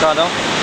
बता रहा हूँ